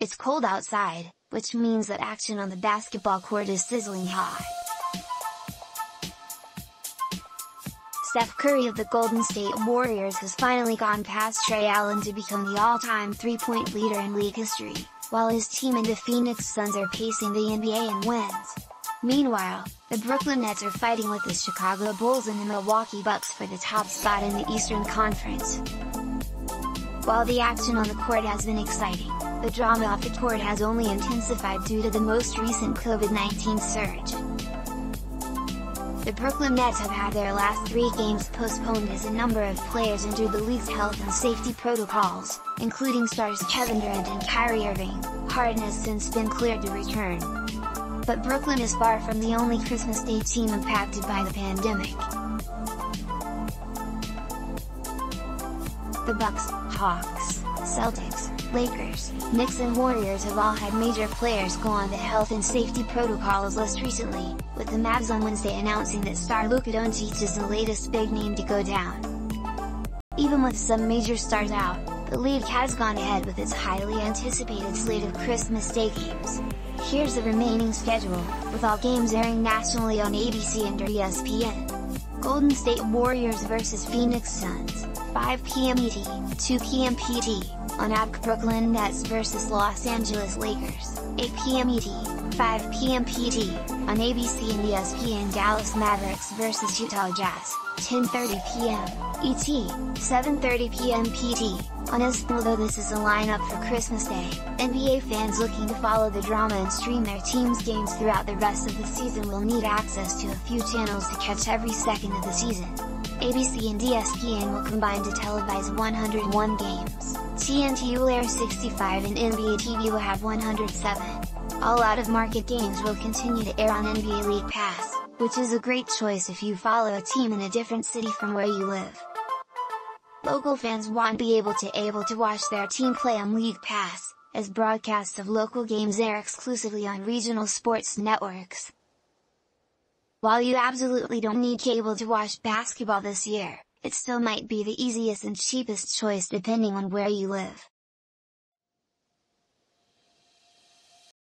It's cold outside, which means that action on the basketball court is sizzling hot. Steph Curry of the Golden State Warriors has finally gone past Ray Allen to become the all-time three-point leader in league history, while his team and the Phoenix Suns are pacing the NBA in wins. Meanwhile, the Brooklyn Nets are fighting with the Chicago Bulls and the Milwaukee Bucks for the top spot in the Eastern Conference. While the action on the court has been exciting, the drama off the court has only intensified due to the most recent COVID-19 surge. The Brooklyn Nets have had their last three games postponed as a number of players entered the league's health and safety protocols, including stars Kevin Durant and Kyrie Irving. Harden has since been cleared to return. But Brooklyn is far from the only Christmas Day team impacted by the pandemic. The Bucks, Hawks, Celtics, Lakers, Knicks and Warriors have all had major players go on the health and safety protocols list recently, with the Mavs on Wednesday announcing that star Luka Doncic is the latest big name to go down. Even with some major stars out, the league has gone ahead with its highly anticipated slate of Christmas Day games. Here's the remaining schedule, with all games airing nationally on ABC and ESPN. Golden State Warriors vs Phoenix Suns, 5 p.m. ET, 2 p.m. PT, on ABC Brooklyn Nets vs Los Angeles Lakers, 8 p.m. ET, 5 p.m. PT, on ABC and ESPN Dallas Mavericks vs Utah Jazz, 10.30 p.m. ET, 7.30 p.m. PT, on ESPN although this is a lineup for Christmas Day, NBA fans looking to follow the drama and stream their team's games throughout the rest of the season will need access to a few channels to catch every second of the season. ABC and ESPN will combine to televise 101 games, TNT will air 65 and NBA TV will have 107. All out-of-market games will continue to air on NBA League Pass, which is a great choice if you follow a team in a different city from where you live. Local fans won't be able to able to watch their team play on League Pass, as broadcasts of local games air exclusively on regional sports networks. While you absolutely don't need cable to watch basketball this year, it still might be the easiest and cheapest choice depending on where you live.